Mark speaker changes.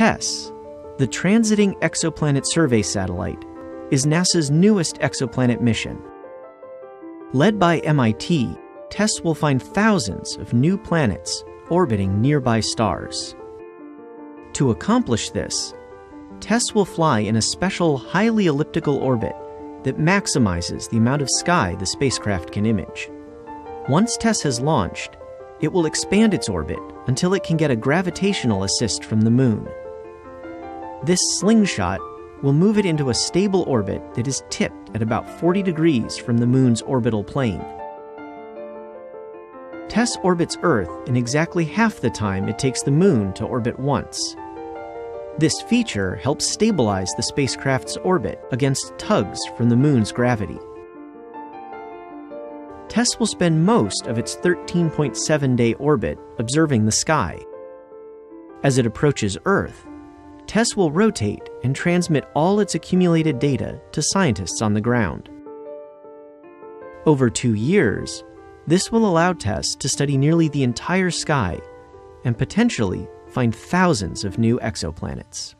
Speaker 1: TESS, the Transiting Exoplanet Survey Satellite, is NASA's newest exoplanet mission. Led by MIT, TESS will find thousands of new planets orbiting nearby stars. To accomplish this, TESS will fly in a special highly elliptical orbit that maximizes the amount of sky the spacecraft can image. Once TESS has launched, it will expand its orbit until it can get a gravitational assist from the Moon. This slingshot will move it into a stable orbit that is tipped at about 40 degrees from the Moon's orbital plane. TESS orbits Earth in exactly half the time it takes the Moon to orbit once. This feature helps stabilize the spacecraft's orbit against tugs from the Moon's gravity. TESS will spend most of its 13.7 day orbit observing the sky. As it approaches Earth, TESS will rotate and transmit all its accumulated data to scientists on the ground. Over two years, this will allow TESS to study nearly the entire sky and potentially find thousands of new exoplanets.